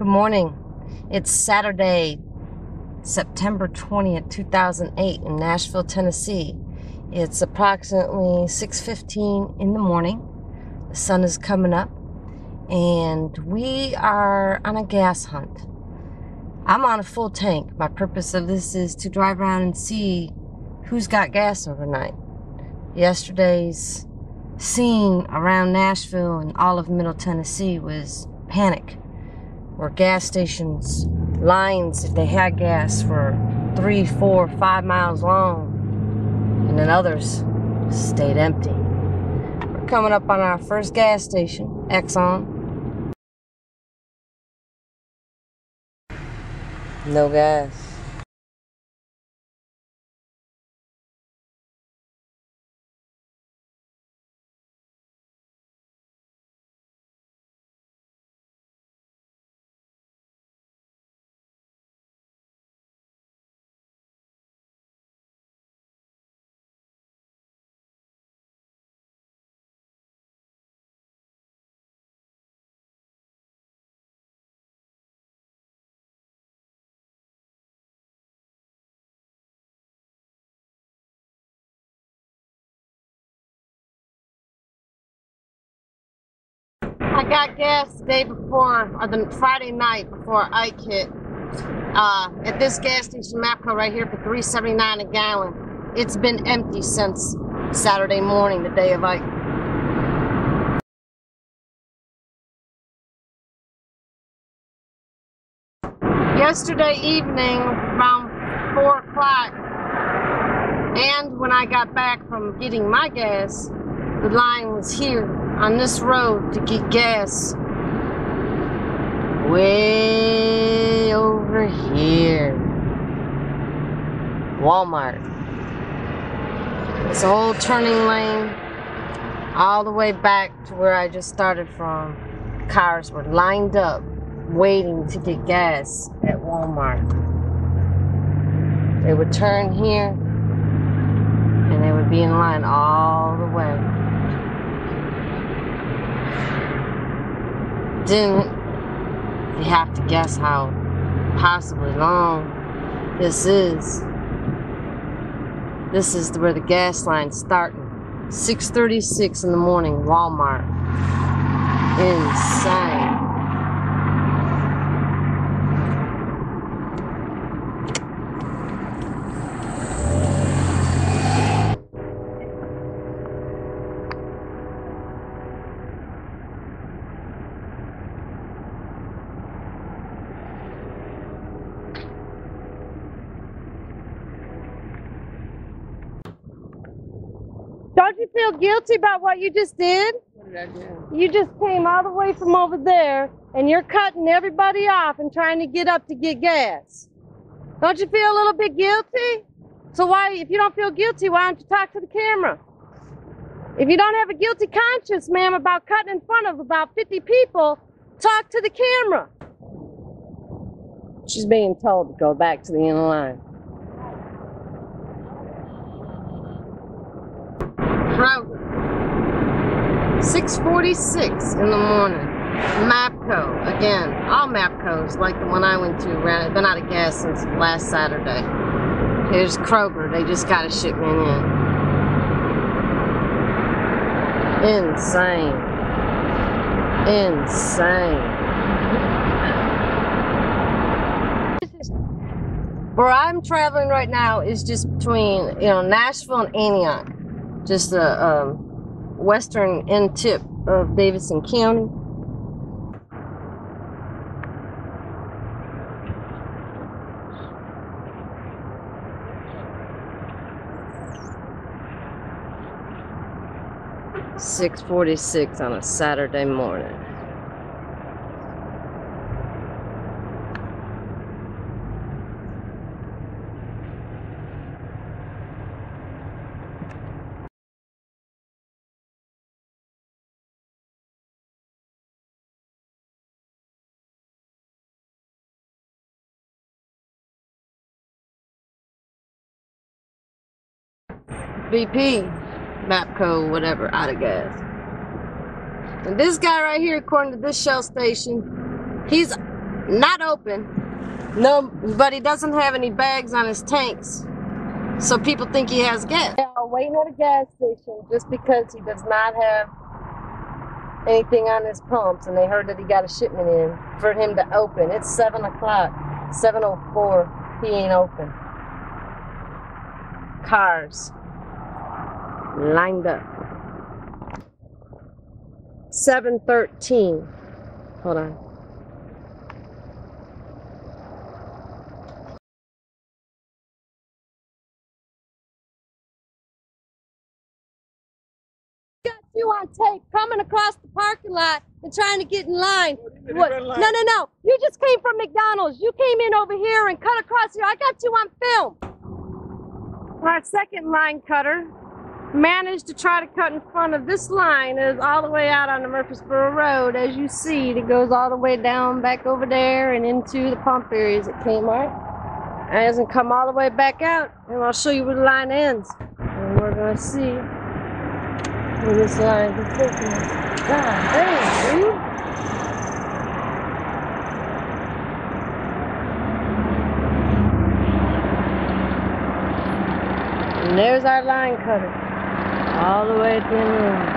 Good morning. It's Saturday, September 20th, 2008 in Nashville, Tennessee. It's approximately 6:15 in the morning. The sun is coming up and we are on a gas hunt. I'm on a full tank. My purpose of this is to drive around and see who's got gas overnight. Yesterday's scene around Nashville and all of Middle Tennessee was panic or gas stations, lines, if they had gas, for three, four, five miles long, and then others stayed empty. We're coming up on our first gas station, Exxon. No gas. I got gas the day before, or the Friday night before Ike hit. Uh, at this gas station, Mapco, right here for 3.79 a gallon. It's been empty since Saturday morning, the day of Ike. Yesterday evening, around four o'clock, and when I got back from getting my gas, the line was here on this road to get gas. Way over here. Walmart. It's a whole turning lane all the way back to where I just started from. Cars were lined up waiting to get gas at Walmart. They would turn here and they would be in line all the way. Then you have to guess how possibly long this is. This is where the gas line's starting. 6:36 in the morning, Walmart. Insane. Don't you feel guilty about what you just did? What did I do? You just came all the way from over there and you're cutting everybody off and trying to get up to get gas. Don't you feel a little bit guilty? So why, if you don't feel guilty, why don't you talk to the camera? If you don't have a guilty conscience, ma'am, about cutting in front of about 50 people, talk to the camera. She's being told to go back to the end of line. Kroger. 646 in the morning. Mapco. Again, all Mapcos, like the one I went to, ran been out of gas since last Saturday. Here's Kroger. They just got a shipment in. Insane. Insane. Where I'm traveling right now is just between, you know, Nashville and Antioch just the um, western end tip of Davidson County. Six forty-six on a Saturday morning. BP, Mapco, whatever, out of gas. And this guy right here, according to this shell station, he's not open. No, but he doesn't have any bags on his tanks. So people think he has gas. Yeah, waiting at a gas station just because he does not have anything on his pumps and they heard that he got a shipment in for him to open. It's 7 o'clock. 7.04. He ain't open. Cars lined up. 713. Hold on. Got you on tape coming across the parking lot and trying to get in line. What? No, no, no. You just came from McDonald's. You came in over here and cut across here. I got you on film. Our second line cutter managed to try to cut in front of this line is all the way out on the Murfreesboro Road. As you see, it goes all the way down back over there and into the pump areas at Kmart. And it doesn't come all the way back out. And I'll show you where the line ends. And we're going to see where this line is taking us. God damn, dude. And there's our line cutter all the way at the line.